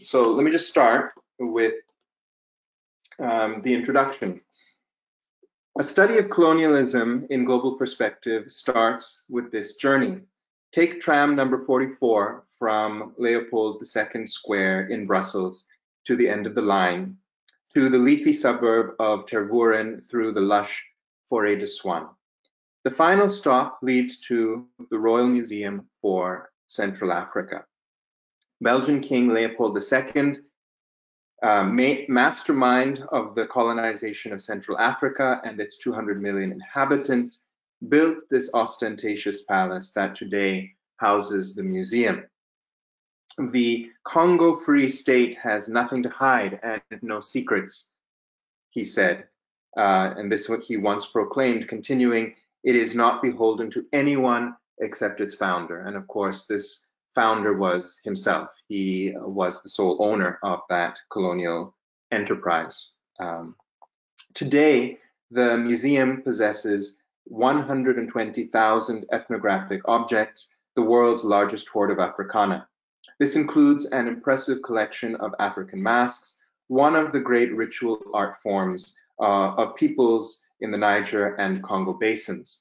So let me just start with um, the introduction. A study of colonialism in global perspective starts with this journey. Take tram number 44 from Leopold II Square in Brussels to the end of the line, to the leafy suburb of Tervuren through the lush Forêt de Soignes. The final stop leads to the Royal Museum for Central Africa. Belgian King Leopold II, uh, mastermind of the colonization of Central Africa and its 200 million inhabitants, built this ostentatious palace that today houses the museum. The Congo Free State has nothing to hide and no secrets, he said. Uh, and this is what he once proclaimed, continuing, it is not beholden to anyone except its founder. And of course, this founder was himself. He was the sole owner of that colonial enterprise. Um, today, the museum possesses 120,000 ethnographic objects, the world's largest hoard of Africana. This includes an impressive collection of African masks, one of the great ritual art forms uh, of peoples in the Niger and Congo basins.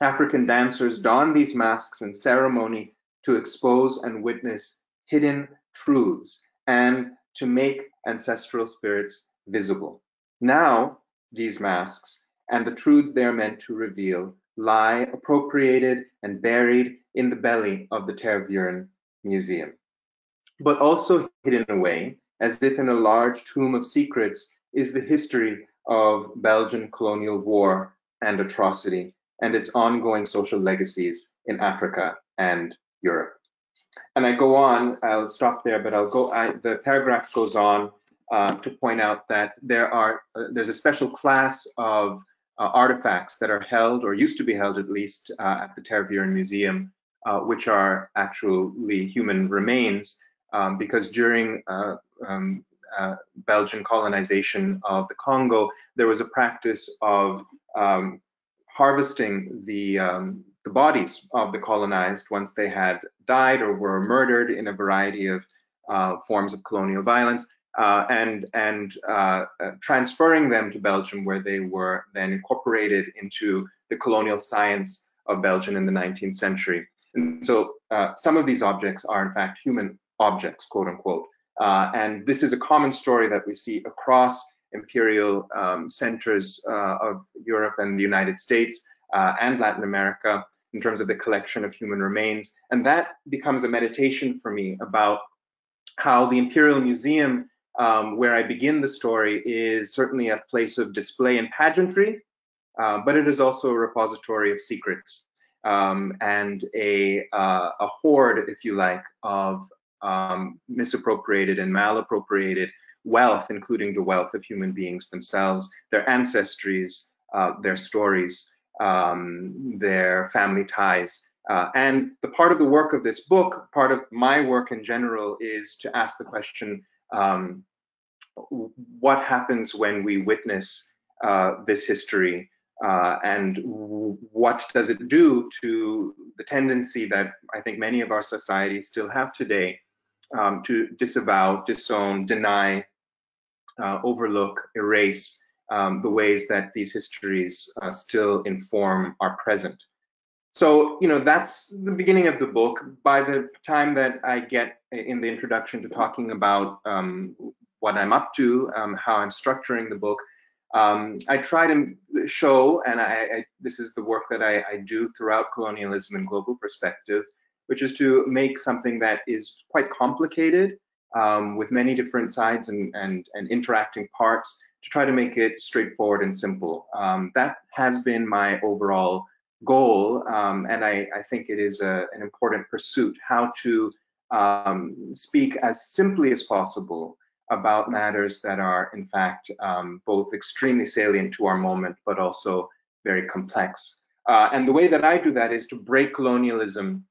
African dancers don these masks in ceremony to expose and witness hidden truths and to make ancestral spirits visible. Now, these masks and the truths they are meant to reveal lie appropriated and buried in the belly of the Tervuren Museum, but also hidden away, as if in a large tomb of secrets, is the history of Belgian colonial war and atrocity and its ongoing social legacies in Africa and Europe. And I go on, I'll stop there, but I'll go, I, the paragraph goes on uh, to point out that there are, uh, there's a special class of uh, artifacts that are held, or used to be held at least, uh, at the Tervuren Museum, uh, which are actually human remains, um, because during uh, um, Belgian colonization of the Congo, there was a practice of um, harvesting the um, the bodies of the colonized once they had died or were murdered in a variety of uh, forms of colonial violence, uh, and and uh, uh transferring them to Belgium, where they were then incorporated into the colonial science of Belgium in the 19th century. And so uh, some of these objects are in fact human objects, quote unquote. Uh, and this is a common story that we see across imperial um, centers of Europe and the United States and Latin America in terms of the collection of human remains. And that becomes a meditation for me about how the Imperial Museum, um, where I begin the story, is certainly a place of display and pageantry, uh, but it is also a repository of secrets um, and a, uh, a hoard, if you like, of um, misappropriated and malappropriated wealth, including the wealth of human beings themselves, their ancestries, uh, their stories um, their family ties. Uh, and the part of the work of this book, part of my work in general, is to ask the question um, what happens when we witness uh, this history uh, and what does it do to the tendency that I think many of our societies still have today um, to disavow, disown, deny, uh, overlook, erase um, the ways that these histories uh, still inform our present. So, you know, that's the beginning of the book. By the time that I get in the introduction to talking about um, what I'm up to, um, how I'm structuring the book, um, I try to show, and I, I, this is the work that I, I do throughout colonialism in global perspective, which is to make something that is quite complicated um, with many different sides and, and, and interacting parts to try to make it straightforward and simple. Um, that has been my overall goal, um, and I, I, think it is a, an important pursuit, how to um, speak as simply as possible about matters that are in fact um, both extremely salient to our moment, but also very complex. Uh, and the way that I do that is to break colonialism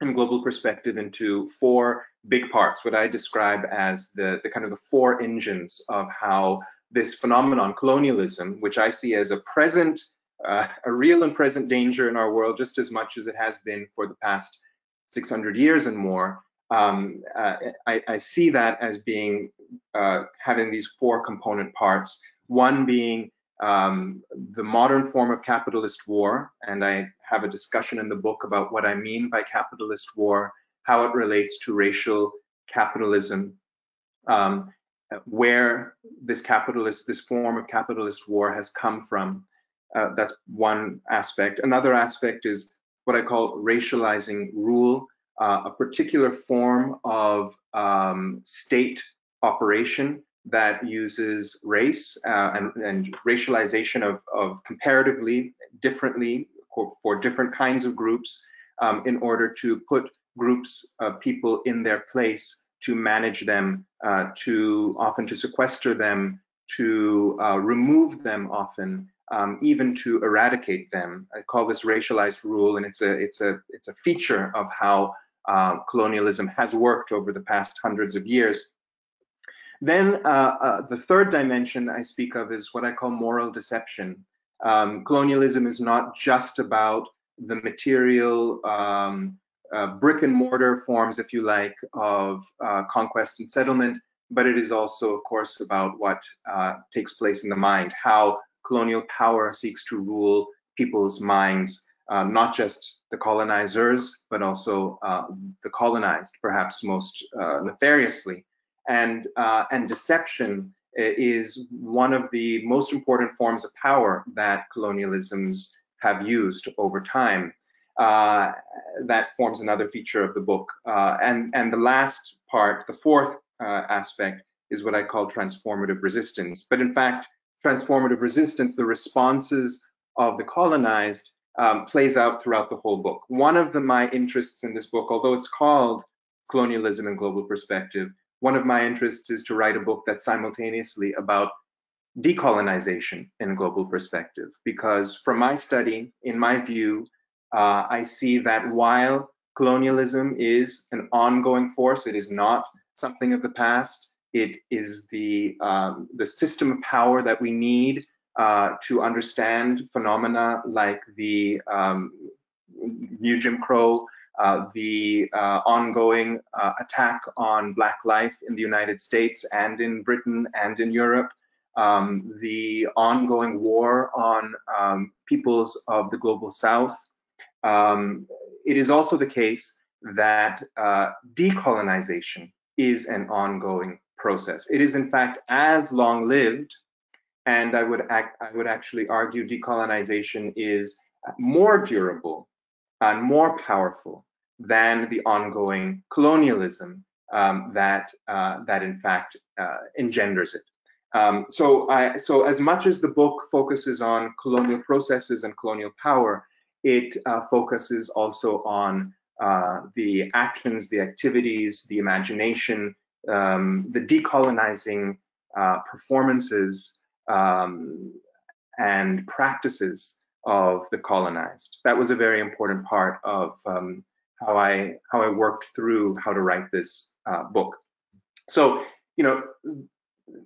in global perspective into four big parts, what I describe as the, the kind of the four engines of how this phenomenon, colonialism, which I see as a present, uh, a real and present danger in our world, just as much as it has been for the past 600 years and more, um, uh, I, I, see that as being uh, having these four component parts. One being um, the modern form of capitalist war, and I have a discussion in the book about what I mean by capitalist war, how it relates to racial capitalism, um, where this capitalist, this form of capitalist war has come from. Uh, that's one aspect. Another aspect is what I call racializing rule, uh, a particular form of um, state operation that uses race uh, and, and, racialization of, of, comparatively differently for, for, different kinds of groups um, in order to put groups of people in their place to manage them, uh, to often to sequester them, to uh, remove them often, um, even to eradicate them. I call this racialized rule, and it's a it's a it's a feature of how uh, colonialism has worked over the past hundreds of years. Then uh, uh, the third dimension I speak of is what I call moral deception. Um, colonialism is not just about the material um, uh, brick and mortar forms, if you like, of uh, conquest and settlement, but it is also, of course, about what uh, takes place in the mind, how colonial power seeks to rule people's minds, uh, not just the colonizers, but also uh, the colonized, perhaps most nefariously. And, and deception is one of the most important forms of power that colonialisms have used over time. Uh, that forms another feature of the book. Uh, and, and the last part, the fourth uh, aspect, is what I call transformative resistance. But in fact, transformative resistance, the responses of the colonized, um, plays out throughout the whole book. One of the, my interests in this book, although it's called Colonialism in Global Perspective, one of my interests is to write a book that's simultaneously about decolonization in global perspective. Because from my study, in my view, uh, I see that while colonialism is an ongoing force, it is not something of the past. It is the um, the system of power that we need uh, to understand phenomena like the um, new Jim Crow, uh, the uh, ongoing uh, attack on Black life in the United States and in Britain and in Europe, um, the ongoing war on um, peoples of the global South, um, it is also the case that uh, decolonization is an ongoing process. It is in fact as long-lived, and I would act, I would actually argue decolonization is more durable and more powerful than the ongoing colonialism um, that uh, that in fact uh, engenders it. Um, so, I, so as much as the book focuses on colonial processes and colonial power, it uh, focuses also on uh, the actions, the activities, the imagination, um, the decolonizing uh, performances um, and practices of the colonized. That was a very important part of um, how I how I worked through how to write this uh, book. So, you know,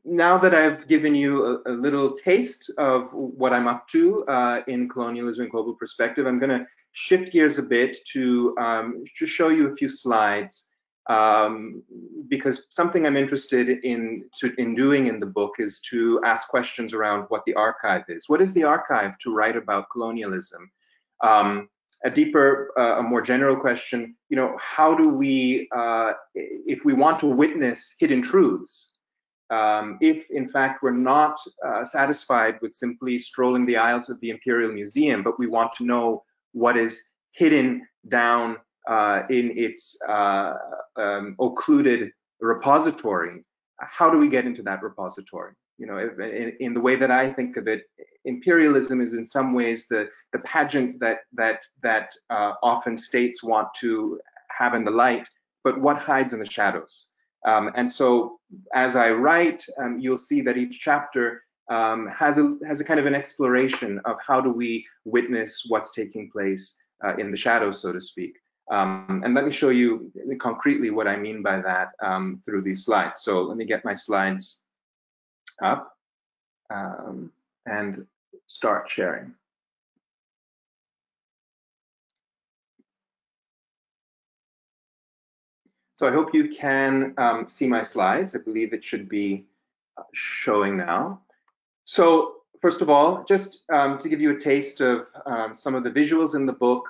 now that I've given you a, a, little taste of what I'm up to uh, in colonialism in global perspective, I'm going to shift gears a bit to um, show you a few slides um, because something I'm interested in to, in doing in the book is to ask questions around what the archive is. What is the archive to write about colonialism? Um, a deeper, uh, a more general question, you know, how do we, uh, if we want to witness hidden truths, um, if in fact we're not uh, satisfied with simply strolling the aisles of the Imperial Museum, but we want to know what is hidden down uh, in its uh, um, occluded repository, how do we get into that repository? You know, if, in, in, the way that I think of it, imperialism is in some ways the the pageant that that that uh, often states want to have in the light, but what hides in the shadows? Um, and so as I write, um, you'll see that each chapter um, has, a, has a kind of an exploration of how do we witness what's taking place uh, in the shadows, so to speak. Um, and let me show you concretely what I mean by that um, through these slides. So let me get my slides up um, and start sharing. So I hope you can um, see my slides. I believe it should be uh, showing now. So first of all, just um, to give you a taste of um, some of the visuals in the book,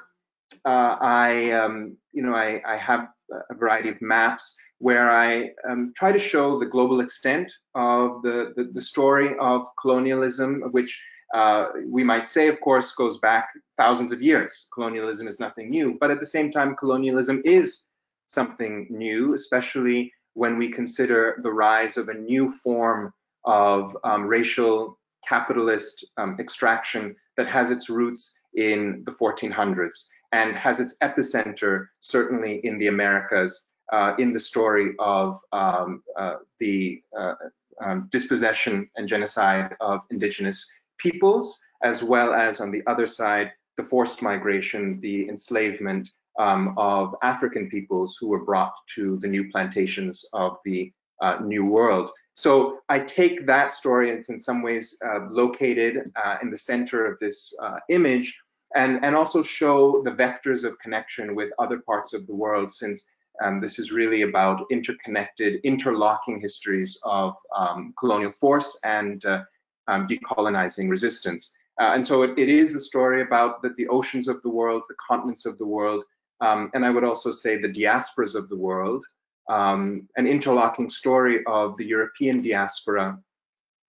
uh, I, um, you know, I, I, have a variety of maps where I um, try to show the global extent of the, the, the story of colonialism, which uh, we might say, of course, goes back thousands of years. Colonialism is nothing new, but at the same time, colonialism is something new, especially when we consider the rise of a new form of um, racial capitalist um, extraction that has its roots in the 1400s and has its epicenter certainly in the Americas uh, in the story of um, uh, the uh, um, dispossession and genocide of indigenous peoples, as well as on the other side, the forced migration, the enslavement um, of African peoples who were brought to the new plantations of the uh, New World. So I take that story, and it's in some ways uh, located uh, in the center of this uh, image, and, and also show the vectors of connection with other parts of the world, since um, this is really about interconnected, interlocking histories of um, colonial force and uh, um, decolonizing resistance. Uh, and so it, it is a story about the, the oceans of the world, the continents of the world, um, and I would also say the diasporas of the world, um, an interlocking story of the European diaspora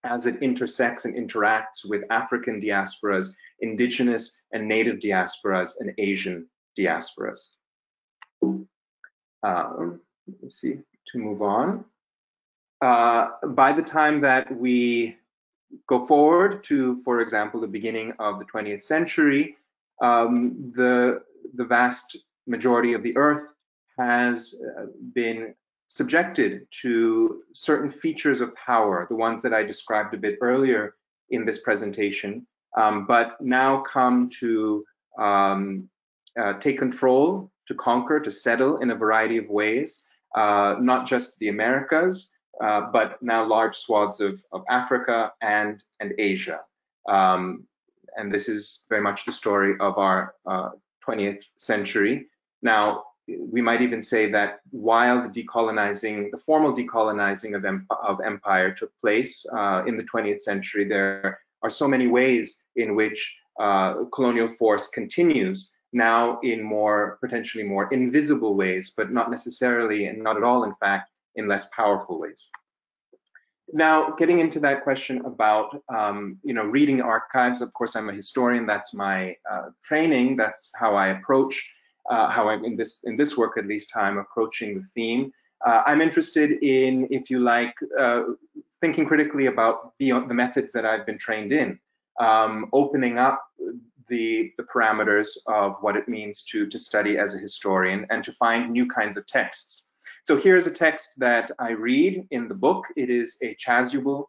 as it intersects and interacts with African diasporas, indigenous and native diasporas, and Asian diasporas. Um, let me see, to move on. Uh, by the time that we go forward to, for example, the beginning of the 20th century, um, the, the vast majority of the Earth has uh, been subjected to certain features of power, the ones that I described a bit earlier in this presentation, um, but now come to um, uh, take control, to conquer, to settle in a variety of ways, uh, not just the Americas, uh, but now large swaths of, of Africa and, and Asia. Um, and this is very much the story of our 20th uh, century. Now, we might even say that while the decolonizing, the formal decolonizing of, of empire took place uh, in the 20th century, there are so many ways in which uh, colonial force continues now in more potentially more invisible ways, but not necessarily and not at all, in fact, in less powerful ways. Now, getting into that question about, um, you know, reading archives, of course, I'm a historian. That's my uh, training. That's how I approach uh, how I'm in this in this work at least how I'm approaching the theme. Uh, I'm interested in, if you like, uh, thinking critically about the, the methods that I've been trained in, um, opening up the, the parameters of what it means to, to study as a historian and to find new kinds of texts. So here's a text that I read in the book. It is a chasuble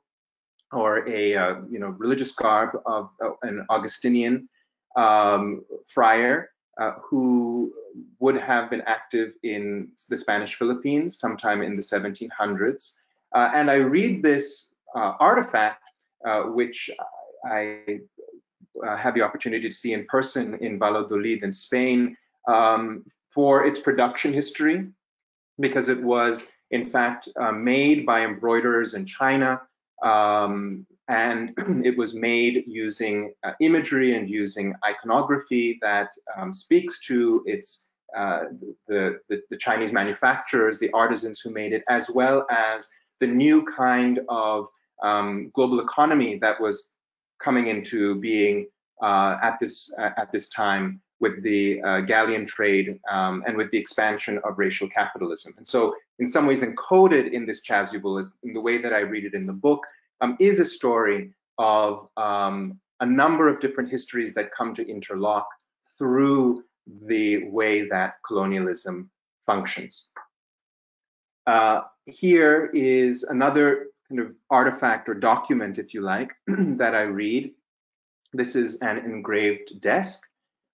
or a uh, you know religious garb of uh, an Augustinian um, friar uh, who would have been active in the Spanish Philippines sometime in the 1700s. Uh, and I read this uh, artifact, uh, which I uh, had the opportunity to see in person in Valladolid in Spain, um, for its production history, because it was in fact uh, made by embroiderers in China um, and it was made using uh, imagery and using iconography that um, speaks to its uh, the, the, the Chinese manufacturers, the artisans who made it, as well as the new kind of um, global economy that was coming into being uh, at this uh, at this time with the uh, galleon trade um, and with the expansion of racial capitalism. And so, in some ways, encoded in this chasuble is in the way that I read it in the book um, is a story of um, a number of different histories that come to interlock through the way that colonialism functions. Uh, here is another kind of artifact or document, if you like, that I read. This is an engraved desk,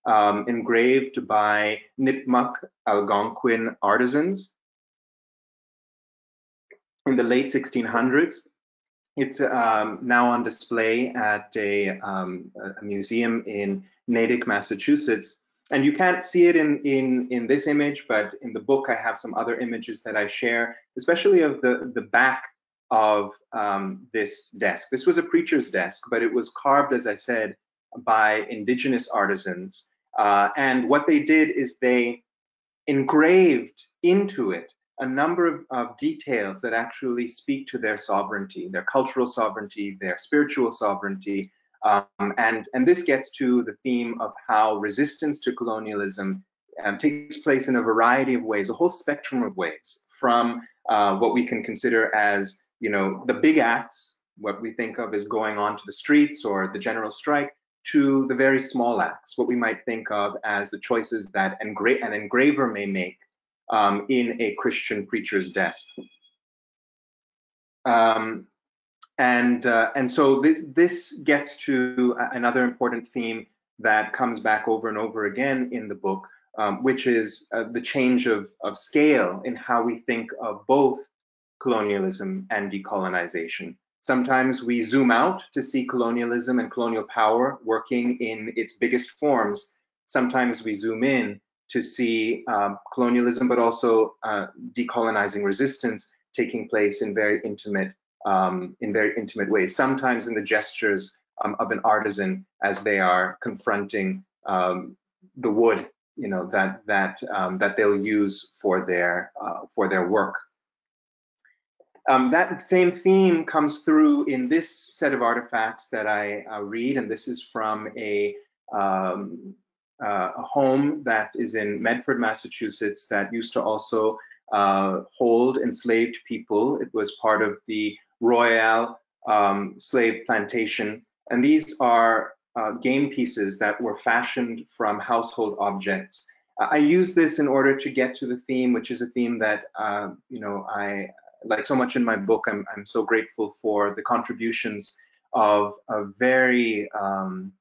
um, engraved by Nipmuc Algonquin artisans in the late 1600s. It's um, now on display at a, um, a, museum in Natick, Massachusetts. and you can't see it in, in, in this image, but in the book, I have some other images that I share, especially of the, the back of um, this desk. This was a preacher's desk, but it was carved, as I said, by indigenous artisans. Uh, and what they did is they engraved into it a number of, of, details that actually speak to their sovereignty, their cultural sovereignty, their spiritual sovereignty. Um, and, and this gets to the theme of how resistance to colonialism um, takes place in a variety of ways, a whole spectrum of ways, from uh, what we can consider as, you know, the big acts, what we think of as going on to the streets or the general strike, to the very small acts, what we might think of as the choices that engra an engraver may make um, in a Christian preacher's desk. Um, and uh, and so this this gets to another important theme that comes back over and over again in the book, um, which is uh, the change of of scale in how we think of both colonialism and decolonization. Sometimes we zoom out to see colonialism and colonial power working in its biggest forms. Sometimes we zoom in to see um, colonialism, but also uh, decolonizing resistance taking place in very intimate, um, in very intimate ways. Sometimes in the gestures um, of an artisan as they are confronting um, the wood, you know, that that um, that they'll use for their uh, for their work. Um, that same theme comes through in this set of artifacts that I uh, read, and this is from a um, uh, a home that is in Medford, Massachusetts, that used to also uh, hold enslaved people. It was part of the Royall um, slave plantation. And these are uh, game pieces that were fashioned from household objects. I use this in order to get to the theme, which is a theme that, uh, you know, I like so much in my book. I'm, I'm so grateful for the contributions of a very um,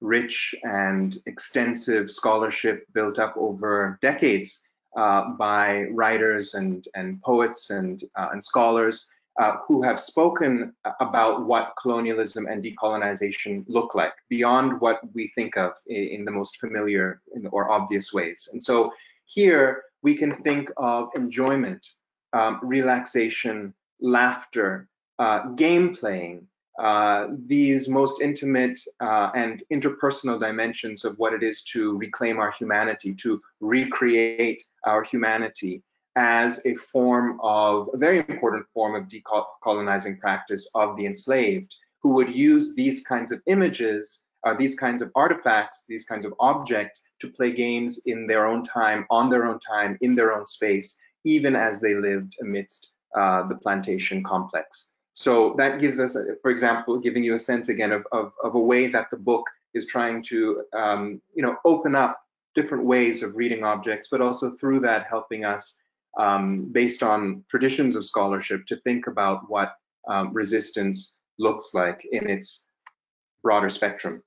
rich and extensive scholarship built up over decades uh, by writers and, and poets and, uh, and scholars uh, who have spoken about what colonialism and decolonization look like beyond what we think of in, in the most familiar or obvious ways. And so here we can think of enjoyment, um, relaxation, laughter, uh, game playing, uh, these most intimate uh, and interpersonal dimensions of what it is to reclaim our humanity, to recreate our humanity as a form of, a very important form of decolonizing practice of the enslaved, who would use these kinds of images, uh, these kinds of artifacts, these kinds of objects to play games in their own time, on their own time, in their own space, even as they lived amidst uh, the plantation complex. So that gives us, for example, giving you a sense again of, of, of a way that the book is trying to, um, you know, open up different ways of reading objects, but also through that helping us, um, based on traditions of scholarship, to think about what um, resistance looks like in its broader spectrum.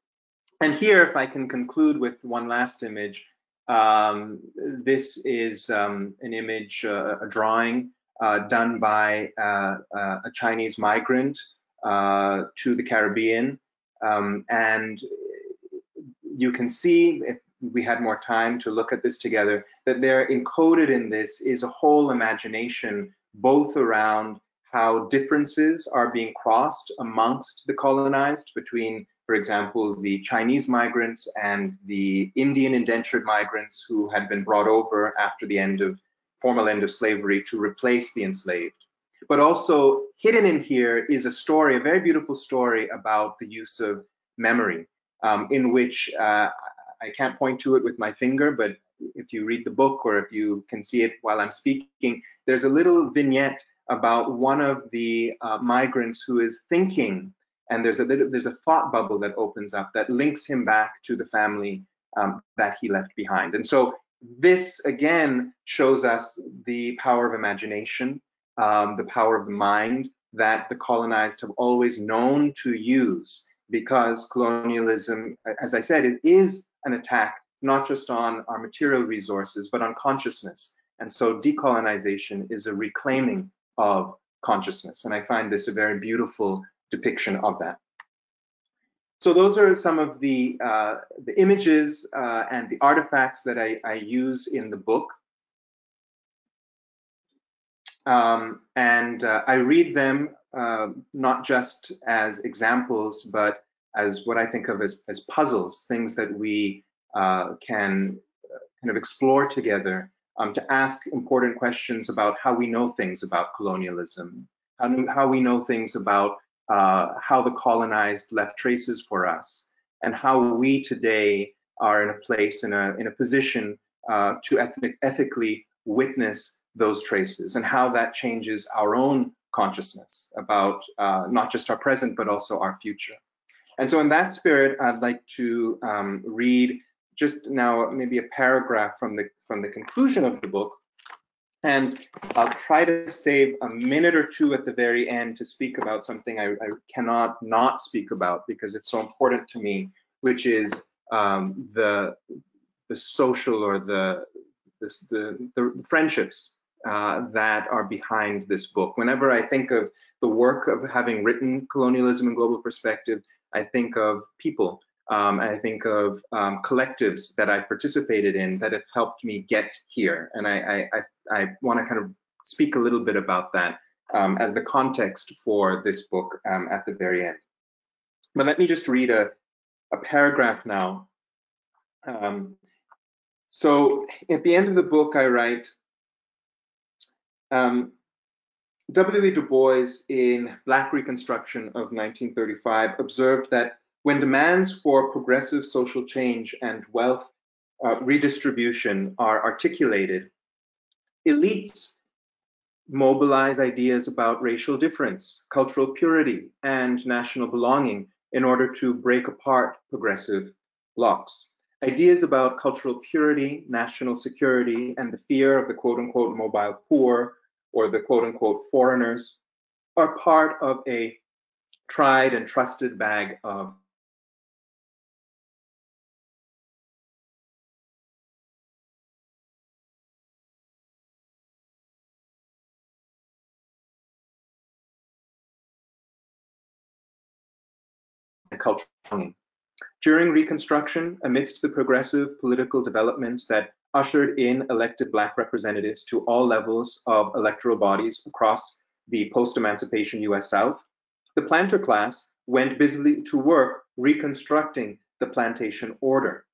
And here, if I can conclude with one last image, um, this is um, an image, uh, a drawing uh, done by uh, uh, a Chinese migrant to the Caribbean. Um, and you can see, if we had more time to look at this together, that there encoded in this is a whole imagination, both around how differences are being crossed amongst the colonized between, for example, the Chinese migrants and the Indian indentured migrants who had been brought over after the end of formal end of slavery to replace the enslaved. But also hidden in here is a story, a very beautiful story about the use of memory, um, in which uh, I can't point to it with my finger, but if you read the book or if you can see it while I'm speaking, there's a little vignette about one of the uh, migrants who is thinking, and there's a little, there's a thought bubble that opens up that links him back to the family um, that he left behind. And so this again shows us the power of imagination, um, the power of the mind that the colonized have always known to use because colonialism, as I said, is, is an attack not just on our material resources, but on consciousness. And so decolonization is a reclaiming of consciousness. And I find this a very beautiful depiction of that. So those are some of the, uh, the images uh, and the artifacts that I, I, use in the book. Um, and uh, I read them uh, not just as examples, but as what I think of as, as puzzles, things that we uh, can uh, kind of explore together um, to ask important questions about how we know things about colonialism, how, how we know things about uh, how the colonized left traces for us, and how we today are in a place, in a, in a position uh, to ethnic, ethically witness those traces, and how that changes our own consciousness about uh, not just our present, but also our future. And so in that spirit, I'd like to um, read just now maybe a paragraph from the, from the conclusion of the book, and I'll try to save a minute or two at the very end to speak about something I, I cannot not speak about because it's so important to me, which is um, the the social or the the, the friendships uh, that are behind this book. Whenever I think of the work of having written Colonialism in Global Perspective, I think of people um, I think of um, collectives that I participated in that have helped me get here. And I, I, I, I want to kind of speak a little bit about that um, as the context for this book um, at the very end. But let me just read a, a paragraph now. Um, so at the end of the book, I write, um, W.E. Du Bois in Black Reconstruction of 1935 observed that when demands for progressive social change and wealth uh, redistribution are articulated, elites mobilize ideas about racial difference, cultural purity, and national belonging in order to break apart progressive blocs. Ideas about cultural purity, national security, and the fear of the quote unquote mobile poor or the quote unquote foreigners are part of a tried and trusted bag of During Reconstruction, amidst the progressive political developments that ushered in elected Black representatives to all levels of electoral bodies across the post-emancipation US South, the planter class went busily to work reconstructing the plantation order.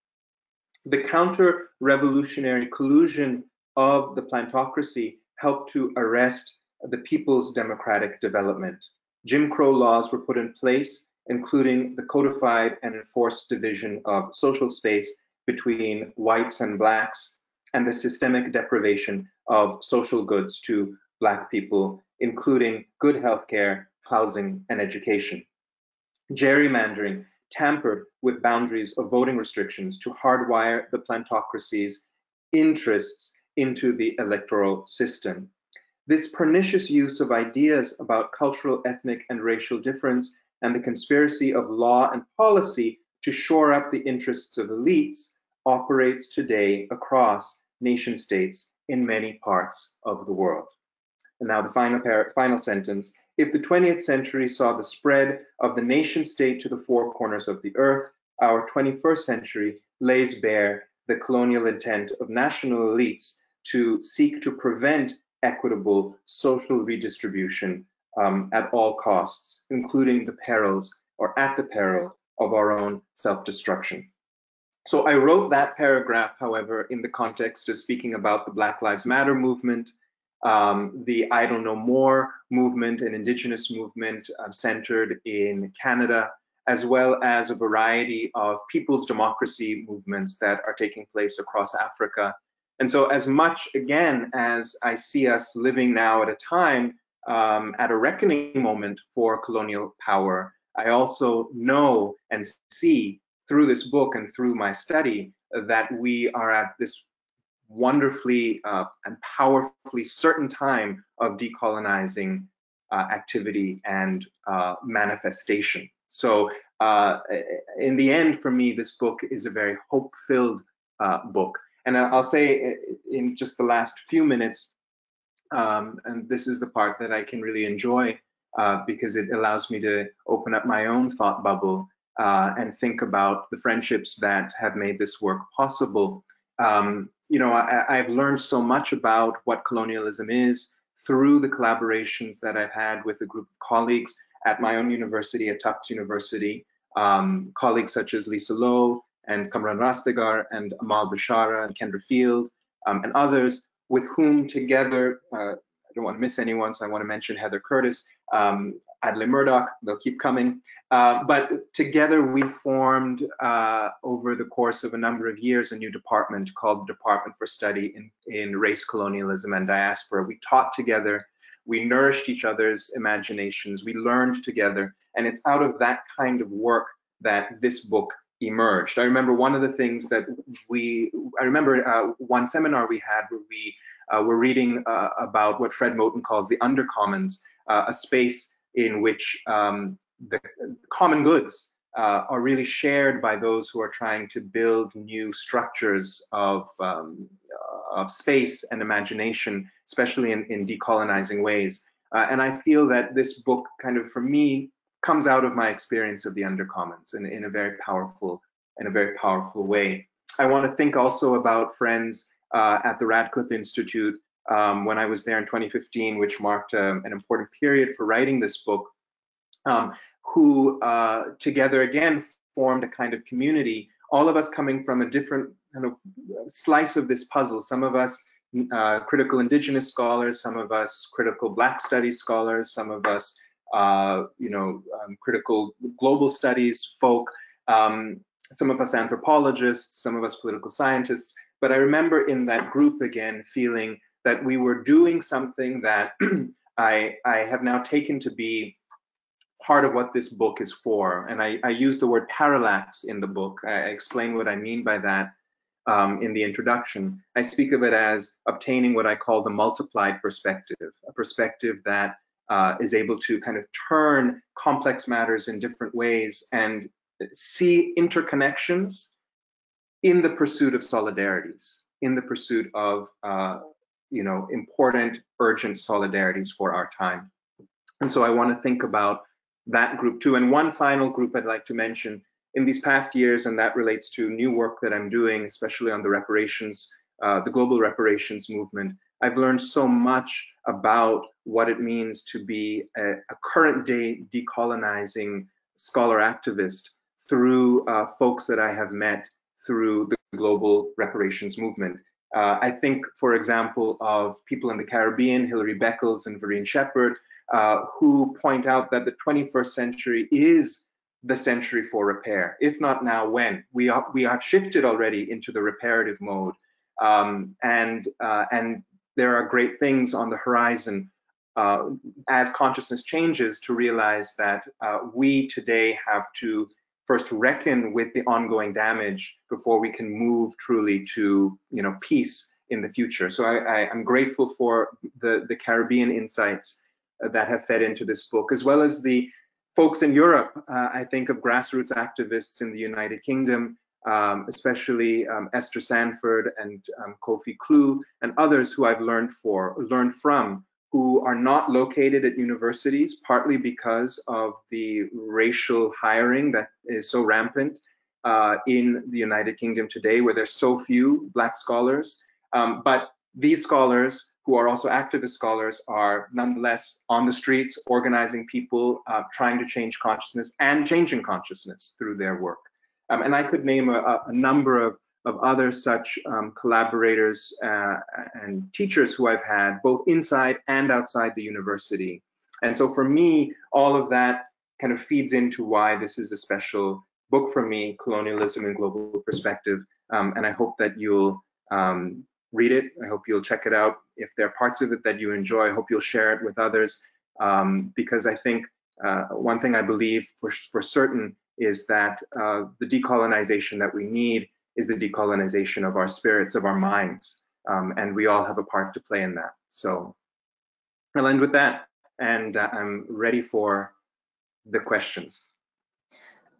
The counter-revolutionary collusion of the plantocracy helped to arrest the people's democratic development. Jim Crow laws were put in place including the codified and enforced division of social space between whites and blacks, and the systemic deprivation of social goods to black people, including good healthcare, housing, and education. Gerrymandering tampered with boundaries of voting restrictions to hardwire the plantocracy's interests into the electoral system. This pernicious use of ideas about cultural, ethnic, and racial difference and the conspiracy of law and policy to shore up the interests of elites operates today across nation states in many parts of the world. And now the final, final sentence. If the 20th century saw the spread of the nation state to the four corners of the earth, our 21st century lays bare the colonial intent of national elites to seek to prevent equitable social redistribution um, at all costs, including the perils or at the peril of our own self-destruction. So I wrote that paragraph, however, in the context of speaking about the Black Lives Matter movement, um, the Idle No More movement, an indigenous movement uh, centered in Canada, as well as a variety of people's democracy movements that are taking place across Africa. And so as much, again, as I see us living now at a time um, at a reckoning moment for colonial power, I also know and see through this book and through my study that we are at this wonderfully uh, and powerfully certain time of decolonizing uh, activity and uh, manifestation. So, uh, in the end, for me, this book is a very hope filled uh, book. And I'll say in just the last few minutes, um, and this is the part that I can really enjoy uh, because it allows me to open up my own thought bubble uh, and think about the friendships that have made this work possible. Um, you know, I, have learned so much about what colonialism is through the collaborations that I've had with a group of colleagues at my own university, at Tufts University, um, colleagues such as Lisa Lowe and Kamran Rastegar and Amahl Bishara and Kendra Field um, and others with whom together uh, don't want to miss anyone, so I want to mention Heather Curtis, um, Adlai Murdoch, they'll keep coming. Uh, but together we formed uh, over the course of a number of years a new department called the Department for Study in, in Race, Colonialism and Diaspora. We taught together, we nourished each other's imaginations, we learned together, and it's out of that kind of work that this book emerged. I remember one of the things that we, I remember uh, one seminar we had where we uh, we're reading uh, about what Fred Moten calls the undercommons, uh, a space in which um, the common goods uh, are really shared by those who are trying to build new structures of, um, of space and imagination, especially in, in decolonizing ways. Uh, and I feel that this book kind of, for me, comes out of my experience of the undercommons in, in a very powerful, in a very powerful way. I want to think also about friends uh, at the Radcliffe Institute um, when I was there in 2015, which marked um, an important period for writing this book, um, who uh, together again formed a kind of community, all of us coming from a different kind of slice of this puzzle. Some of us uh, critical indigenous scholars, some of us critical black studies scholars, some of us, uh, you know, um, critical global studies folk, um, some of us anthropologists, some of us political scientists, but I remember in that group again feeling that we were doing something that I, I have now taken to be part of what this book is for. And I, I use the word parallax in the book. I explain what I mean by that um, in the introduction. I speak of it as obtaining what I call the multiplied perspective, a perspective that uh, is able to kind of turn complex matters in different ways and see interconnections in the pursuit of solidarities, in the pursuit of uh, you know important, urgent solidarities for our time. And so I want to think about that group too. And one final group I'd like to mention in these past years, and that relates to new work that I'm doing, especially on the reparations, uh, the global reparations movement. I've learned so much about what it means to be a, a current day decolonizing scholar activist through uh, folks that I have met through the global reparations movement. Uh, I think, for example, of people in the Caribbean, Hilary Beckles and Verene Shepherd, uh, who point out that the 21st century is the century for repair. If not now, when? We, are, we have shifted already into the reparative mode. Um, and, uh, and there are great things on the horizon uh, as consciousness changes to realize that uh, we today have to first reckon with the ongoing damage before we can move truly to you know peace in the future. So I, am grateful for the, the Caribbean insights uh, that have fed into this book, as well as the folks in Europe. Uh, I think of grassroots activists in the United Kingdom, um, especially um, Esther Stanford and um, Kofi Klu and others who I've learned for learned from who are not located at universities, partly because of the racial hiring that is so rampant uh, in the United Kingdom today, where there's so few Black scholars. Um, but these scholars, who are also activist scholars, are nonetheless on the streets, organizing people, uh, trying to change consciousness and changing consciousness through their work. Um, and I could name a, a number of of other such um, collaborators uh, and teachers who I've had, both inside and outside the university. And so for me, all of that kind of feeds into why this is a special book for me, Colonialism in Global Perspective. Um, and I hope that you'll um, read it. I hope you'll check it out. If there are parts of it that you enjoy, I hope you'll share it with others. Um, because I think uh, one thing I believe for, for certain is that uh, the decolonization that we need is the decolonization of our spirits, of our minds. Um, and we all have a part to play in that. So I'll end with that. And uh, I'm ready for the questions.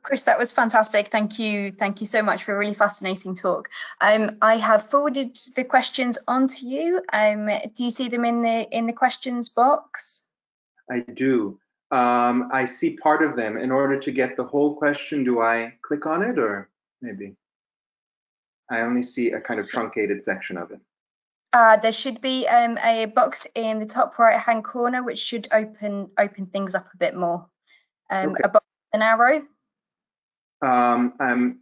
Kris, that was fantastic. Thank you. Thank you so much for a really fascinating talk. Um, I have forwarded the questions onto you. Um, do you see them in the in the questions box? I do. Um, I see part of them. In order to get the whole question, do I click on it or maybe? I only see a kind of truncated section of it. Uh, there should be um, a box in the top right hand corner which should open open things up a bit more. Um, okay. A box an arrow. Um, I'm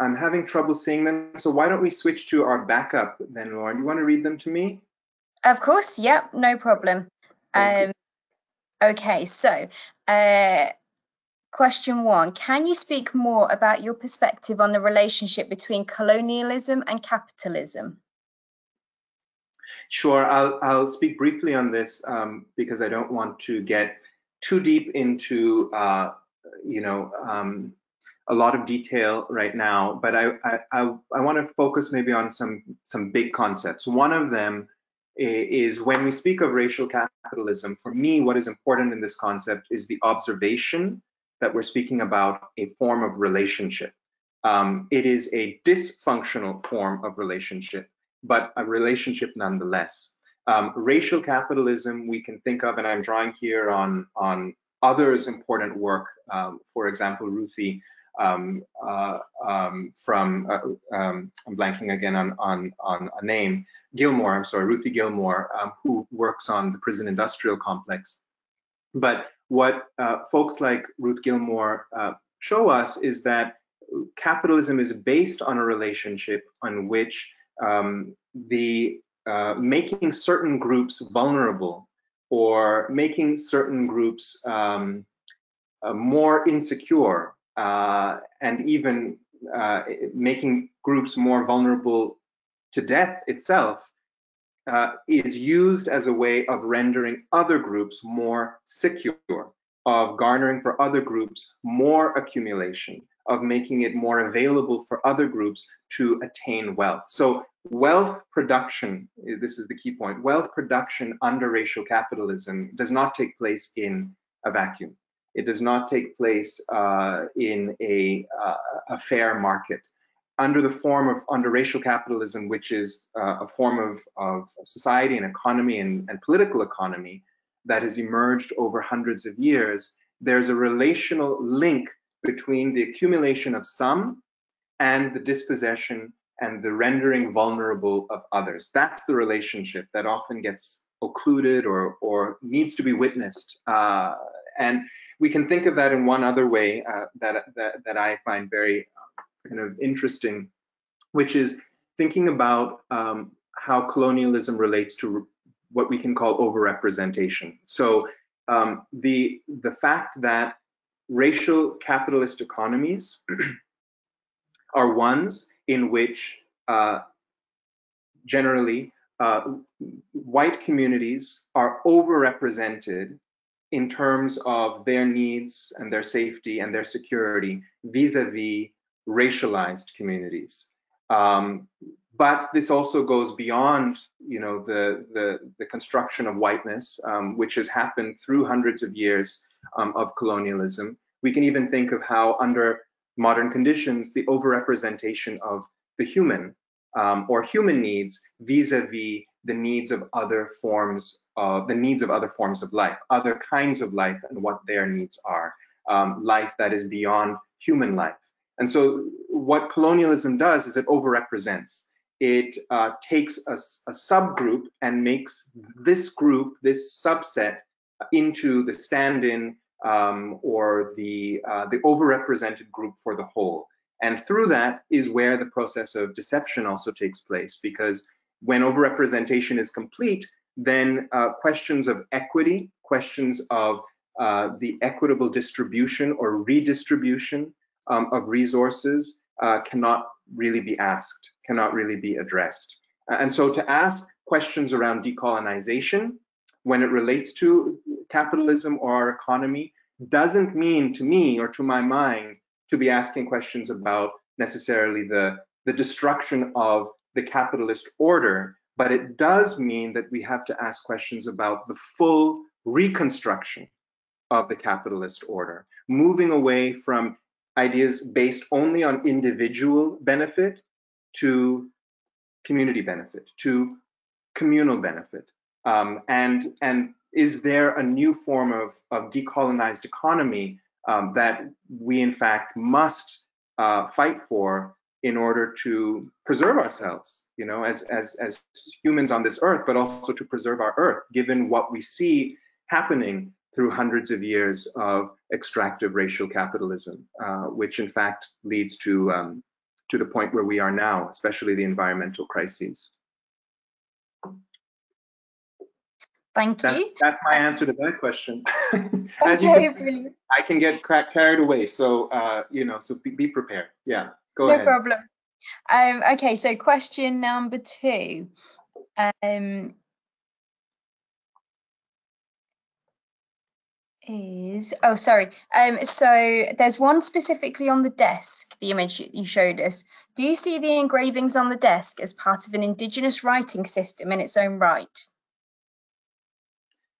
I'm having trouble seeing them. So why don't we switch to our backup then, Lauren? You want to read them to me? Of course. Yep. No problem. Um, okay. So. Uh, Question one Can you speak more about your perspective on the relationship between colonialism and capitalism? Sure, I'll, I'll speak briefly on this um, because I don't want to get too deep into, uh, you know, um, a lot of detail right now, but I, I, I, I want to focus maybe on some, some big concepts. One of them is when we speak of racial capitalism, for me, what is important in this concept is the observation that we're speaking about a form of relationship. Um, it is a dysfunctional form of relationship, but a relationship nonetheless. Um, racial capitalism we can think of, and I'm drawing here on, on others' important work, um, for example, Ruthie um, uh, um, from, uh, um, I'm blanking again on, on, on a name, Gilmore, I'm sorry, Ruthie Gilmore, um, who works on the prison industrial complex. But what uh, folks like Ruth Gilmore uh, show us is that capitalism is based on a relationship on which um, the uh, making certain groups vulnerable or making certain groups um, uh, more insecure uh, and even uh, making groups more vulnerable to death itself uh, is used as a way of rendering other groups more secure, of garnering for other groups more accumulation, of making it more available for other groups to attain wealth. So wealth production, this is the key point, wealth production under racial capitalism does not take place in a vacuum. It does not take place uh, in a, uh, a fair market under the form of under racial capitalism, which is uh, a form of, of society and economy and, and political economy that has emerged over hundreds of years, there's a relational link between the accumulation of some and the dispossession and the rendering vulnerable of others. That's the relationship that often gets occluded or, or needs to be witnessed. Uh, and we can think of that in one other way uh, that, that, that I find very kind of interesting, which is thinking about um, how colonialism relates to what we can call overrepresentation. So um, the the fact that racial capitalist economies are ones in which uh, generally uh, white communities are overrepresented in terms of their needs and their safety and their security vis-a-vis racialized communities. Um, but this also goes beyond, you know, the the, the construction of whiteness, um, which has happened through hundreds of years um, of colonialism. We can even think of how, under modern conditions, the overrepresentation of the human um, or human needs vis-a-vis the needs of other forms, of the needs of other forms of life, other kinds of life, and what their needs are, um, life that is beyond human life. And so what colonialism does is it overrepresents. It uh, takes a, a, subgroup and makes this group, this subset, into the stand-in um, or the uh, the overrepresented group for the whole. And through that is where the process of deception also takes place, because when overrepresentation is complete, then uh, questions of equity, questions of uh, the equitable distribution or redistribution um, of resources uh, cannot really be asked, cannot really be addressed. And so to ask questions around decolonization when it relates to capitalism or our economy doesn't mean to me or to my mind to be asking questions about necessarily the, the destruction of the capitalist order, but it does mean that we have to ask questions about the full reconstruction of the capitalist order, moving away from ideas based only on individual benefit to community benefit, to communal benefit. Um, and, and is there a new form of, of decolonized economy um, that we in fact must uh, fight for in order to preserve ourselves, you know, as, as, as humans on this earth, but also to preserve our earth, given what we see happening through hundreds of years of extractive racial capitalism, uh, which in fact leads to, um, to the point where we are now, especially the environmental crises. Thank That, you. that's my answer to that question. As you can-. I can get carried away, so uh, you know, so be, be prepared. Yeah, go no ahead. No problem. Um, okay, so question number two. Um, is oh sorry um so there's one specifically on the desk the image you showed us do you see the engravings on the desk as part of an indigenous writing system in its own right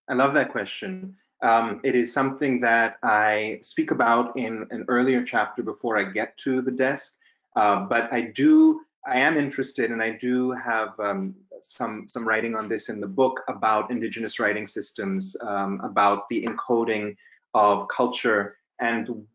I love that question. Um, it is something that I speak about in an earlier chapter before I get to the desk. Uh, but I do, I am interested, and I do have um, some some writing on this in the book about indigenous writing systems, um, about the encoding of culture, and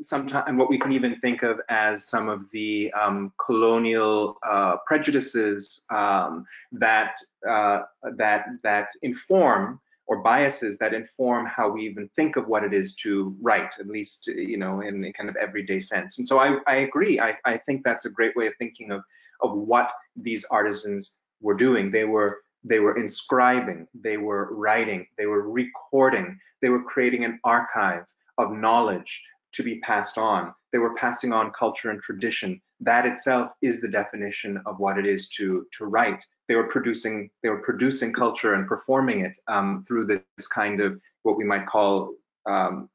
sometimes and what we can even think of as some of the um, colonial uh, prejudices um, that uh, that that inform or biases that inform how we even think of what it is to write, at least you know in a kind of everyday sense. And so I, I agree. I, I think that's a great way of thinking of of what these artisans were doing. They were they were inscribing, they were writing, they were recording, they were creating an archive of knowledge to be passed on. They were passing on culture and tradition. That itself is the definition of what it is to to write they were producing they were producing culture and performing it um, through this kind of what we might call um,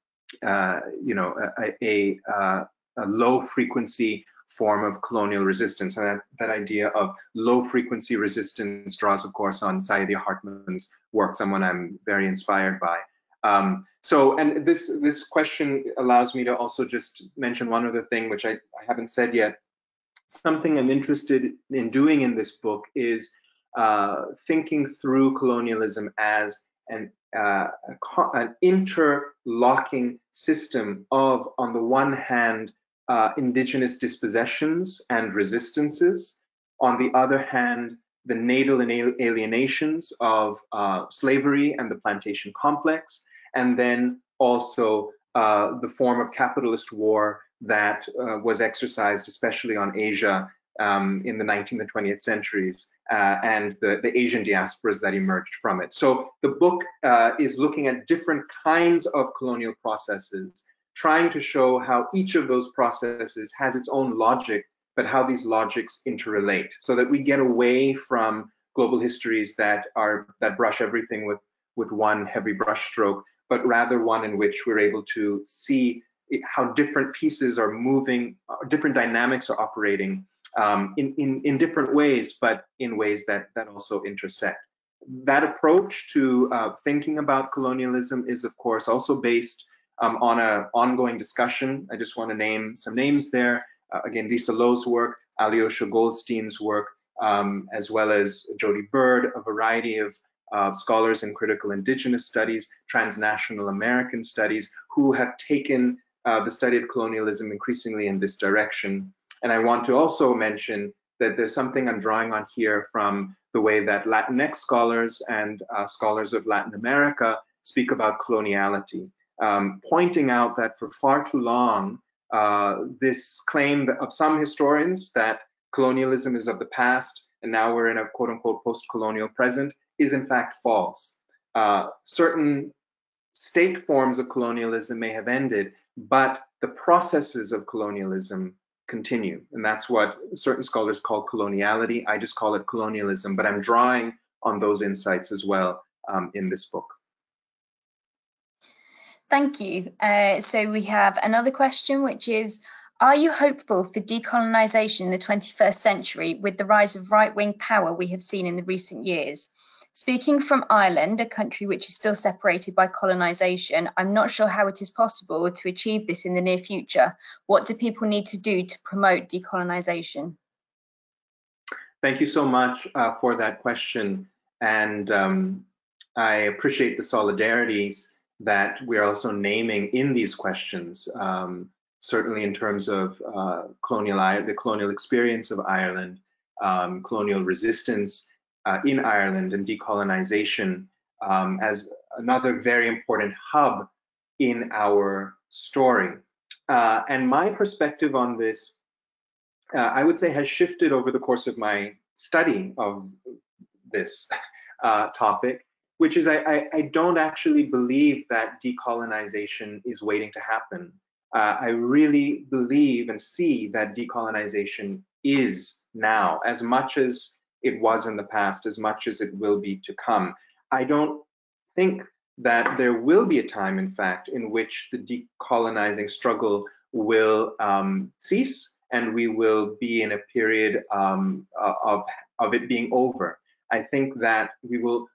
uh, you know a, a, a, a, low frequency form of colonial resistance. And that, that idea of low frequency resistance draws of course on Saidiya Hartman's work someone I'm very inspired by. Um, so and this this question allows me to also just mention one other thing which I, I haven't said yet something I'm interested in doing in this book is uh, thinking through colonialism as an, uh, an interlocking system of, on the one hand, uh, indigenous dispossessions and resistances, on the other hand, the natal alienations of uh, slavery and the plantation complex, and then also uh, the form of capitalist war that uh, was exercised, especially on Asia um, in the 19th and 20th centuries, uh, and the, the, Asian diasporas that emerged from it. So the book uh, is looking at different kinds of colonial processes, trying to show how each of those processes has its own logic, but how these logics interrelate, so that we get away from global histories that are that brush everything with with one heavy brushstroke, but rather one in which we're able to see how different pieces are moving, uh, different dynamics are operating um, in, in, in different ways, but in ways that, that also intersect. That approach to uh, thinking about colonialism is, of course, also based um, on an ongoing discussion. I just want to name some names there. Uh, again, Lisa Lowe's work, Alyosha Goldstein's work, um, as well as Jodi Byrd, a variety of uh, scholars in critical indigenous studies, transnational American studies, who have taken uh, the study of colonialism increasingly in this direction. And I want to also mention that there's something I'm drawing on here from the way that Latinx scholars and uh, scholars of Latin America speak about coloniality, um, pointing out that for far too long, uh, this claim of some historians that colonialism is of the past and now we're in a quote unquote post colonial present is in fact false. Uh, certain state forms of colonialism may have ended, but the processes of colonialism continue. And that's what certain scholars call coloniality. I just call it colonialism, but I'm drawing on those insights as well um, in this book. Thank you. Uh, so we have another question, which is, are you hopeful for decolonisation in the 21st century with the rise of right-wing power we have seen in the recent years? Speaking from Ireland, a country which is still separated by colonisation, I'm not sure how it is possible to achieve this in the near future. What do people need to do to promote decolonisation? Thank you so much uh, for that question. And um, I appreciate the solidarities that we're also naming in these questions, um, certainly in terms of uh, colonial the colonial experience of Ireland, um, colonial resistance uh, in Ireland, and decolonization um, as another very important hub in our story. Uh, and my perspective on this, uh, I would say, has shifted over the course of my study of this uh, topic, which is I, I, I, don't actually believe that decolonization is waiting to happen. Uh, I really believe and see that decolonization is now, as much as it was in the past, as much as it will be to come. I don't think that there will be a time, in fact, in which the decolonizing struggle will um, cease and we will be in a period um, of, of it being over. I think that we will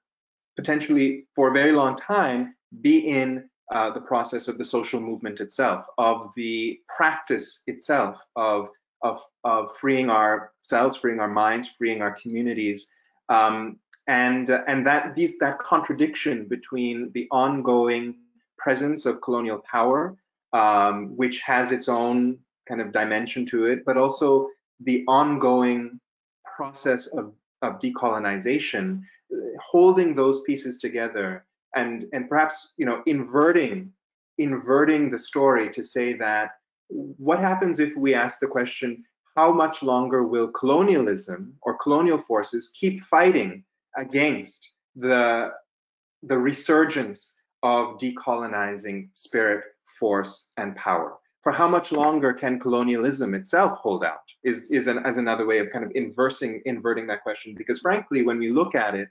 potentially, for a very long time, be in uh, the process of the social movement itself, of the practice itself of, of, of freeing ourselves, freeing our minds, freeing our communities, um, and uh, and that these that contradiction between the ongoing presence of colonial power, um, which has its own kind of dimension to it, but also the ongoing process of of decolonization, holding those pieces together and and perhaps you know inverting inverting the story to say that what happens if we ask the question how much longer will colonialism or colonial forces keep fighting against the, the resurgence of decolonizing spirit, force, and power. For how much longer can colonialism itself hold out? Is, is an, as another way of kind of inversing, inverting that question. Because frankly, when we look at it,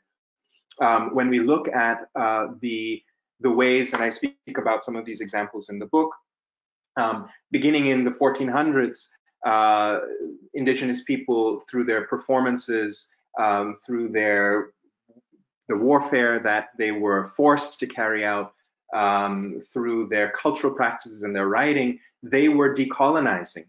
um, when we look at uh, the the ways, and I speak about some of these examples in the book, um, beginning in the 1400s, uh, indigenous people, through their performances, um, through their the warfare that they were forced to carry out um, through their cultural practices and their writing, they were decolonizing.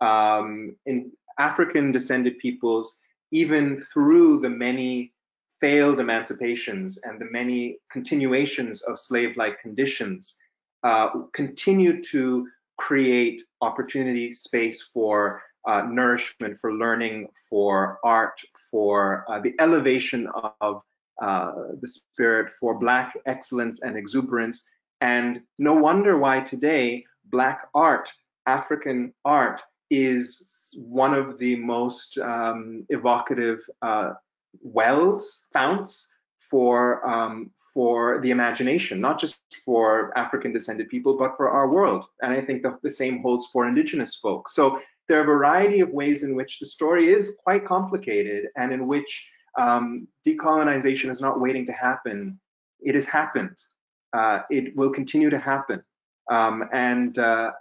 Um, in African descended peoples, even through the many failed emancipations and the many continuations of slave-like conditions, uh, continue to create opportunity, space for uh, nourishment, for learning, for art, for uh, the elevation of uh, the spirit, for Black excellence and exuberance. And no wonder why today Black art, African art, is one of the most um, evocative uh, wells, founts for um, for the imagination, not just for African descended people, but for our world. And I think the, the same holds for indigenous folk. So there are a variety of ways in which the story is quite complicated and in which um, decolonization is not waiting to happen. It has happened. Uh, it will continue to happen. Um, and uh,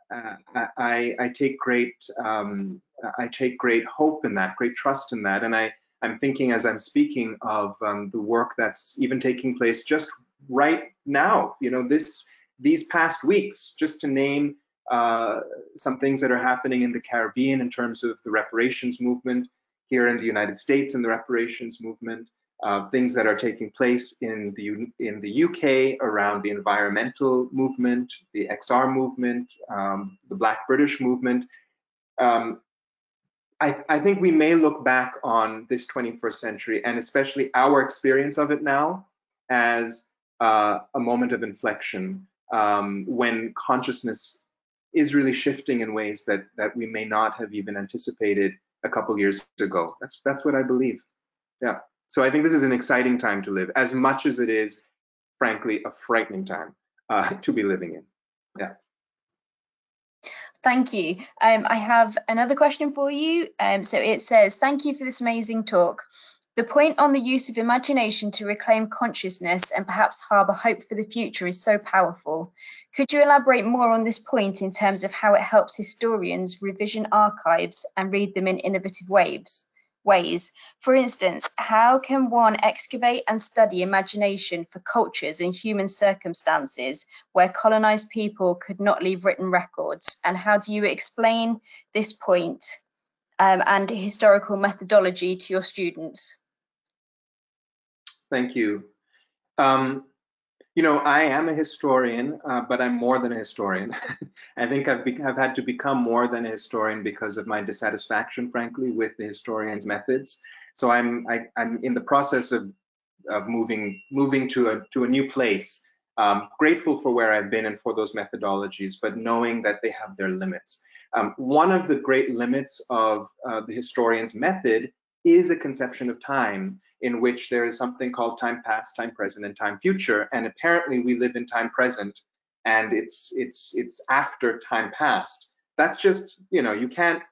I, I, take great um, I take great hope in that, great trust in that. And I, I'm thinking as I'm speaking of um, the work that's even taking place just right now. You know, this these past weeks, just to name uh, some things that are happening in the Caribbean in terms of the reparations movement, here in the United States and the reparations movement, uh, things that are taking place in the in the UK around the environmental movement, the XR movement, um, the Black British movement. Um, I, I, think we may look back on this 21st century and especially our experience of it now as uh, a moment of inflection um, when consciousness is really shifting in ways that that we may not have even anticipated a couple years ago. That's that's what I believe. Yeah. So I think this is an exciting time to live, as much as it is, frankly, a frightening time uh, to be living in. Yeah. Thank you. Um, I have another question for you. Um, so it says, thank you for this amazing talk. The point on the use of imagination to reclaim consciousness and perhaps harbour hope for the future is so powerful. Could you elaborate more on this point in terms of how it helps historians revision archives and read them in innovative ways? Ways. For instance, how can one excavate and study imagination for cultures and human circumstances where colonized people could not leave written records? And how do you explain this point um, and historical methodology to your students? Thank you. Um, you know, I am a historian, uh, but I'm more than a historian. I think I've, I've had to become more than a historian because of my dissatisfaction, frankly, with the historian's methods. So I'm I, am i am in the process of of moving moving to a to a new place. Um, grateful for where I've been and for those methodologies, but knowing that they have their limits. Um, one of the great limits of uh, the historian's method is a conception of time in which there is something called time past, time present, and time future. And apparently we live in time present and it's it's it's after time past. That's just, you know, you can't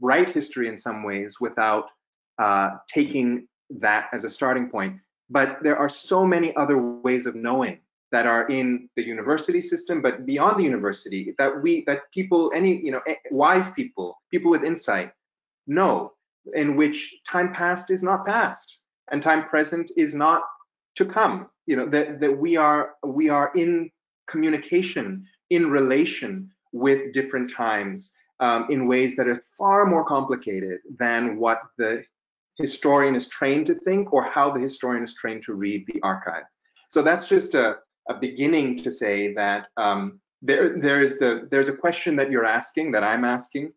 write history in some ways without uh, taking that as a starting point. But there are so many other ways of knowing that are in the university system, but beyond the university, that we, that people, any, you know, wise people, people with insight, know in which time past is not past and time present is not to come. You know that that we are we are in communication in relation with different times um, in ways that are far more complicated than what the historian is trained to think or how the historian is trained to read the archive. So that's just a, a beginning to say that um, there there is the there's a question that you're asking that i'm asking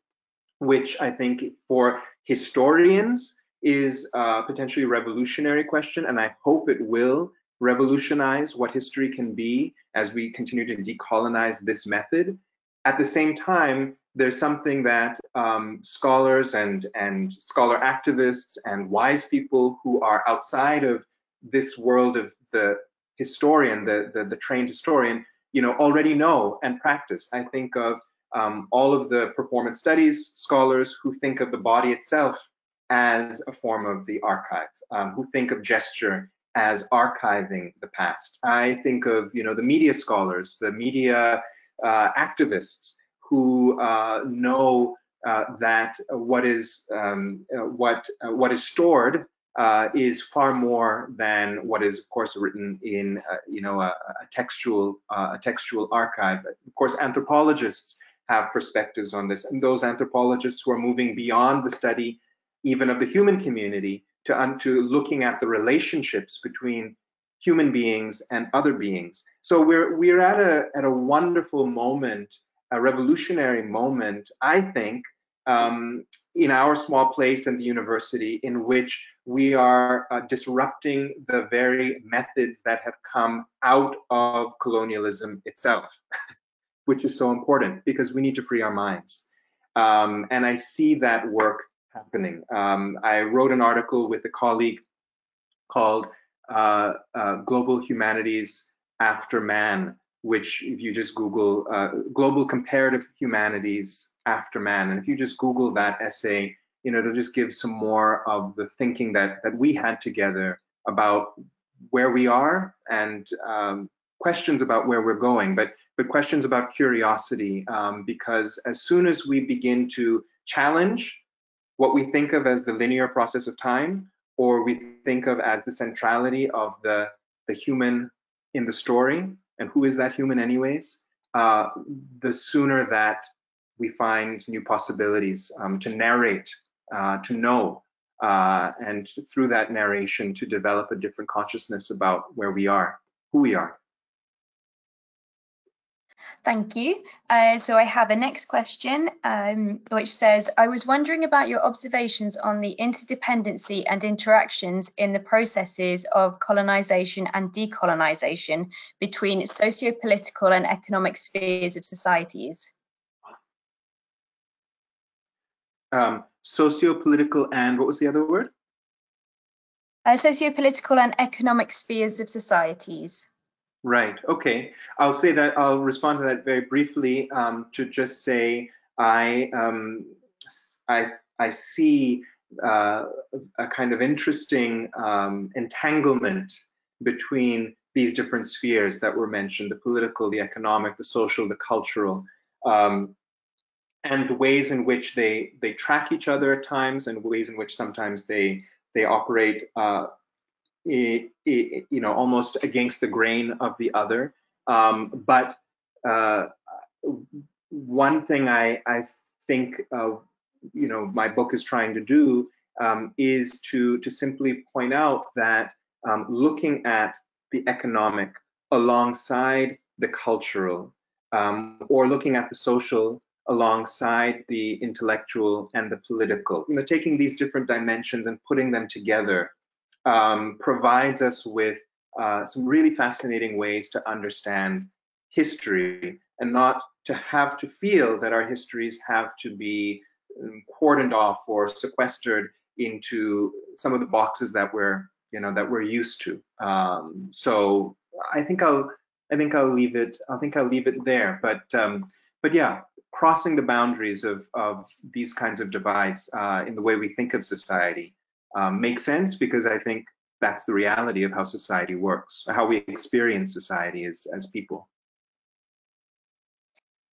which i think for historians is a potentially revolutionary question, and I hope it will revolutionize what history can be as we continue to decolonize this method. At the same time, there's something that um, scholars and, and scholar activists and wise people who are outside of this world of the historian, the, the, the trained historian, you know, already know and practice. I think of um, all of the performance studies scholars who think of the body itself as a form of the archive, um, who think of gesture as archiving the past. I think of you know the media scholars, the media uh, activists who uh, know uh, that what is um, uh, what uh, what is stored uh, is far more than what is, of course, written in you know a, a textual a textual archive. Of course, anthropologists have perspectives on this. And those anthropologists who are moving beyond the study even of the human community to, to looking at the relationships between human beings and other beings. So we're we're at a at a wonderful moment, a revolutionary moment, I think, um, in our small place in the university, in which we are uh, disrupting the very methods that have come out of colonialism itself. which is so important because we need to free our minds. Um, and I see that work happening. Um, I wrote an article with a colleague called uh, uh, Global Humanities After Man, which if you just Google uh, Global Comparative Humanities After Man, and if you just Google that essay, you know, it'll just give some more of the thinking that that we had together about where we are and um, questions about where we're going, but but questions about curiosity, um, because as soon as we begin to challenge what we think of as the linear process of time, or we think of as the centrality of the the human in the story, and who is that human anyways, uh, the sooner that we find new possibilities um, to narrate, uh, to know, uh, and through that narration to develop a different consciousness about where we are, who we are. Thank you. Uh, so I have a next question, um, which says, I was wondering about your observations on the interdependency and interactions in the processes of colonization and decolonization between socio-political and economic spheres of societies. Um, socio-political and what was the other word? Uh, socio-political and economic spheres of societies. Right. Okay. I'll say that I'll respond to that very briefly um, to just say I um, I I see uh, a kind of interesting um, entanglement between these different spheres that were mentioned: the political, the economic, the social, the cultural, um, and ways in which they they track each other at times, and ways in which sometimes they they operate uh, you know, almost against the grain of the other. Um, but uh, one thing I, I think, uh, you know, my book is trying to do um, is to to simply point out that um, looking at the economic alongside the cultural, um, or looking at the social alongside the intellectual and the political. You know, taking these different dimensions and putting them together um, provides us with uh, some really fascinating ways to understand history and not to have to feel that our histories have to be um, cordoned off or sequestered into some of the boxes that we're you know that we're used to. Um, so i think i'll i think i'll leave it i think i'll leave it there. But um, but yeah crossing the boundaries of of these kinds of divides uh, in the way we think of society um, makes sense because i think that's the reality of how society works how we experience society as as people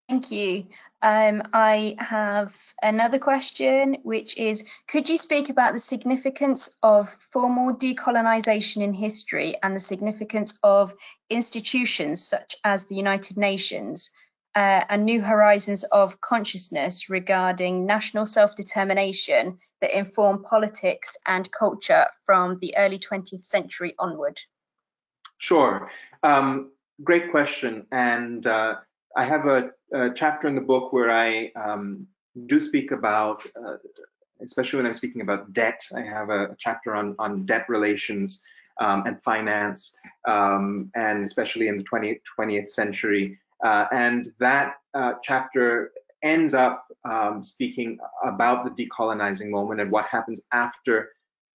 Thank you. Um, I have another question, which is, could you speak about the significance of formal decolonization in history and the significance of institutions such as the United Nations uh, and new horizons of consciousness regarding national self-determination that inform politics and culture from the early 20th century onward? Sure. Um, great question. And uh, I have a, a, chapter in the book where I um, do speak about, uh, especially when I'm speaking about debt. I have a, a chapter on on debt relations um, and finance, um, and especially in the 20th, 20th century. Uh, and that uh, chapter ends up um, speaking about the decolonizing moment and what happens after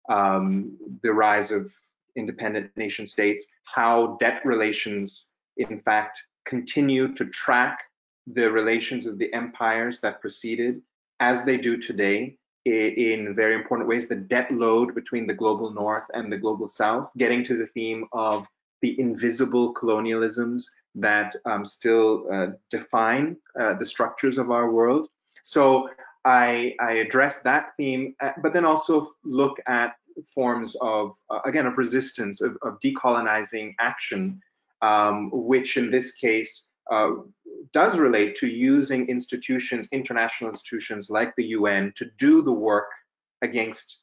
um, the rise of independent nation states, how debt relations, in fact, continue to track the relations of the empires that preceded as they do today in very important ways the debt load between the global north and the global south getting to the theme of the invisible colonialisms that um, still uh, define uh, the structures of our world so I, I address that theme uh, but then also look at forms of uh, again of resistance of, of decolonizing action um, which in this case uh, does relate to using institutions, international institutions like the UN, to do the work against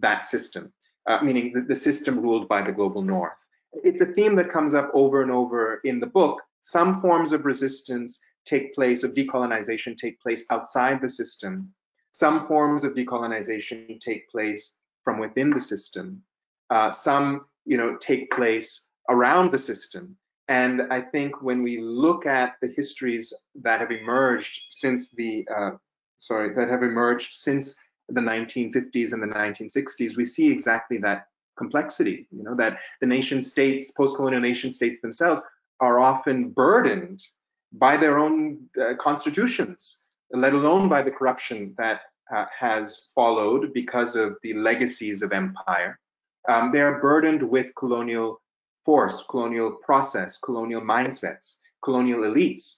that system, uh, meaning the, the system ruled by the global north. It's a theme that comes up over and over in the book. Some forms of resistance take place, of decolonization take place outside the system. Some forms of decolonization take place from within the system. Uh, some, you know, take place around the system. And I think when we look at the histories that have emerged since the, uh, sorry, that have emerged since the 1950s and the 1960s, we see exactly that complexity, you know, that the nation states, post-colonial nation states themselves are often burdened by their own uh, constitutions, let alone by the corruption that uh, has followed because of the legacies of empire. Um, they are burdened with colonial force, colonial process, colonial mindsets, colonial elites.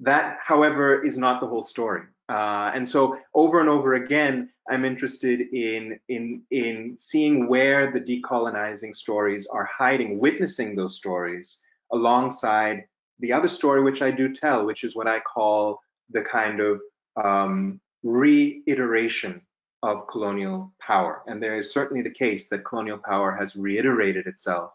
That, however, is not the whole story. Uh, and so over and over again, I'm interested in, in, in seeing where the decolonizing stories are hiding, witnessing those stories alongside the other story, which I do tell, which is what I call the kind of um, reiteration of colonial power. And there is certainly the case that colonial power has reiterated itself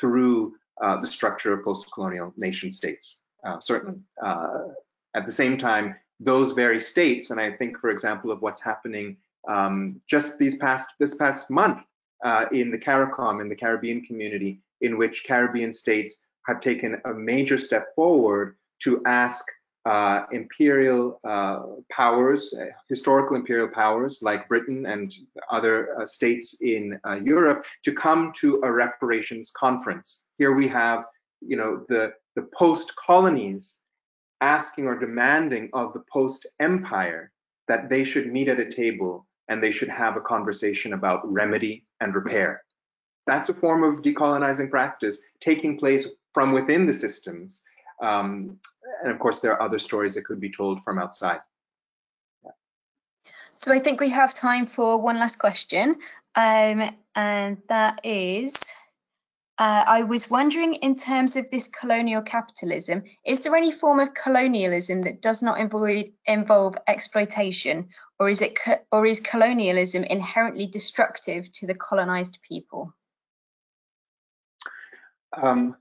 through uh, the structure of post-colonial nation states, uh, certainly. Uh, at the same time, those very states, and I think, for example, of what's happening um, just these past this past month uh, in the CARICOM, in the Caribbean community, in which Caribbean states have taken a major step forward to ask uh, imperial uh, powers, uh, historical imperial powers like Britain and other uh, states in uh, Europe to come to a reparations conference. Here we have, you know, the, the post-colonies asking or demanding of the post-empire that they should meet at a table and they should have a conversation about remedy and repair. That's a form of decolonizing practice taking place from within the systems um, and of course, there are other stories that could be told from outside. So I think we have time for one last question, um, and that is, uh, I was wondering in terms of this colonial capitalism, is there any form of colonialism that does not involve, involve exploitation, or is it or is colonialism inherently destructive to the colonized people? Um,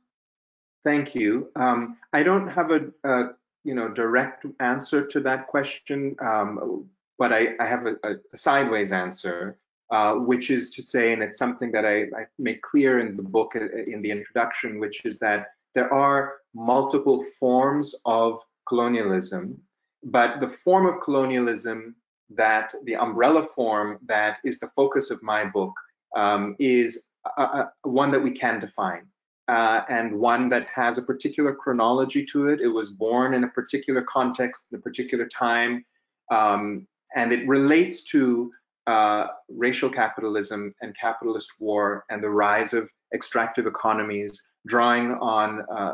thank you. Um, I don't have a, a, you know direct answer to that question, um, but I, I have a, a, sideways answer, uh, which is to say, and it's something that I, I make clear in the book uh, in the introduction, which is that there are multiple forms of colonialism, but the form of colonialism that the umbrella form that is the focus of my book um, is a, a, one that we can define uh, and one that has a particular chronology to it. It was born in a particular context, in a particular time, um, and it relates to uh, racial capitalism and capitalist war and the rise of extractive economies, drawing on uh,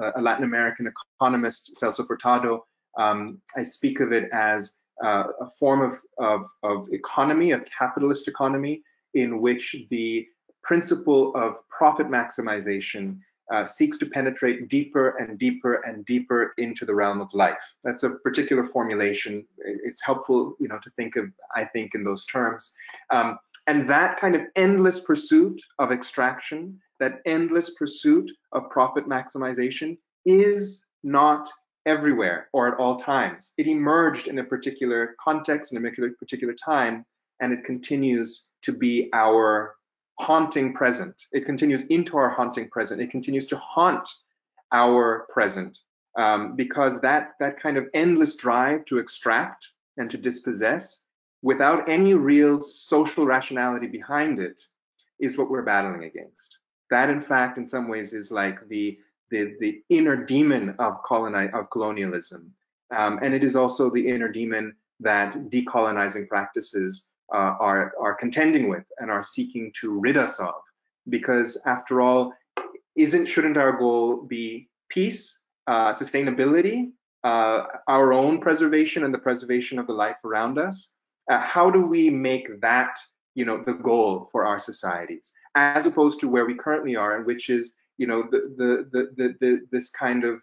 uh a Latin American economist, Celso Furtado. Um, I speak of it as uh, a form of, of, of economy, of capitalist economy, in which the principle of profit maximization uh, seeks to penetrate deeper and deeper and deeper into the realm of life. That's a particular formulation. It's helpful, you know, to think of, I think, in those terms. Um, and that kind of endless pursuit of extraction, that endless pursuit of profit maximization is not everywhere or at all times. It emerged in a particular context, in a particular time, and it continues to be our haunting present. It continues into our haunting present. It continues to haunt our present um, because that that kind of endless drive to extract and to dispossess without any real social rationality behind it is what we're battling against. That, in fact, in some ways, is like the the, the inner demon of coloni- of colonialism, um, and it is also the inner demon that decolonizing practices uh, are, are contending with and are seeking to rid us of. Because after all, isn't shouldn't our goal be peace, uh, sustainability, uh, our own preservation and the preservation of the life around us? Uh, how do we make that you know the goal for our societies as opposed to where we currently are and which is you know the the the, the, the this kind of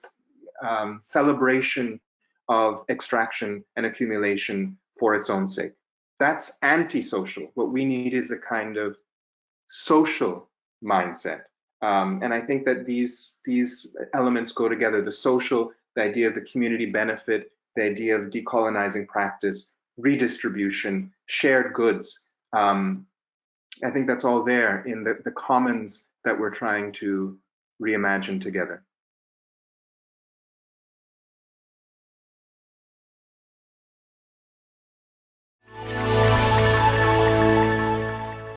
um, celebration of extraction and accumulation for its own sake that's antisocial. What we need is a kind of social mindset. Um, and I think that these these elements go together: the social, the idea of the community benefit, the idea of decolonizing practice, redistribution, shared goods. Um, I think that's all there in the, the commons that we're trying to reimagine together.